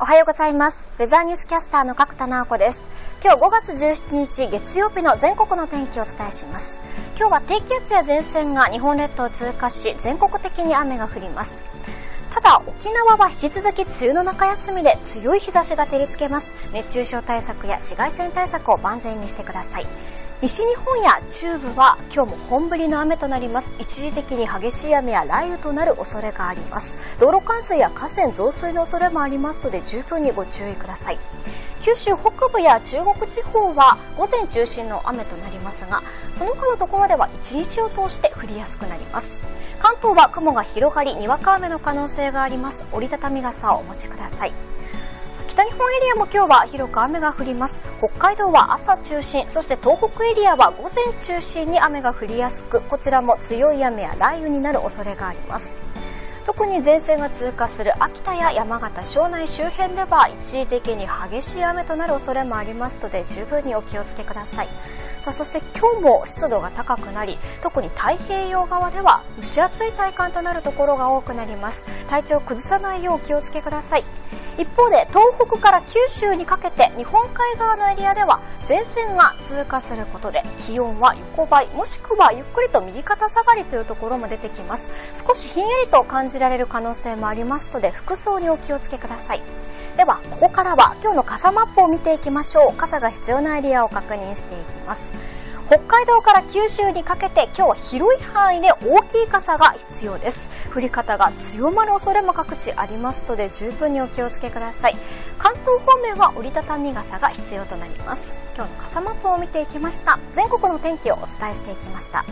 おはようございます。ウェザーニュースキャスターの角田直子です。今日5月17日月曜日の全国の天気をお伝えします。今日は低気圧や前線が日本列島を通過し、全国的に雨が降ります。ただ沖縄は引き続き梅雨の中休みで強い日差しが照りつけます。熱中症対策や紫外線対策を万全にしてください。西日本や中部は今日も本降りの雨となります。一時的に激しい雨や雷雨となる恐れがあります。道路冠水や河川増水の恐れもありますので十分にご注意ください。九州北部や中国地方は午前中心の雨となりますがその他のところでは一日を通して降りやすくなります。関東は雲が広がりにわか雨の可能性があります。折りたたみ傘をお持ちください。本エリアも今日は広く雨が降ります。北海道は朝中心そして東北エリアは午前中心に雨が降りやすくこちらも強い雨や雷雨になる恐れがあります。特に前線が通過する秋田や山形、庄内周辺では一時的に激しい雨となる恐れもありますので十分にお気をつけください。さあそして今日も湿度が高くなり特に太平洋側では蒸し暑い体感となるところが多くなります。体調を崩さないようお気をつけください。一方で東北から九州にかけて日本海側のエリアでは前線が通過することで気温は横ばいもしくはゆっくりと右肩下がりというところも出てきます。少しひんやりと感じじられる可能性もありますので服装にお気をつけください。ではここからは今日の傘マップを見ていきましょう。傘が必要なエリアを確認していきます。北海道から九州にかけて今日は広い範囲で大きい傘が必要です。降り方が強まる恐れも各地ありますので十分にお気をつけください。関東方面は折りたたみ傘が必要となります。今日の傘マップを見ていきました。全国の天気をお伝えしていきました。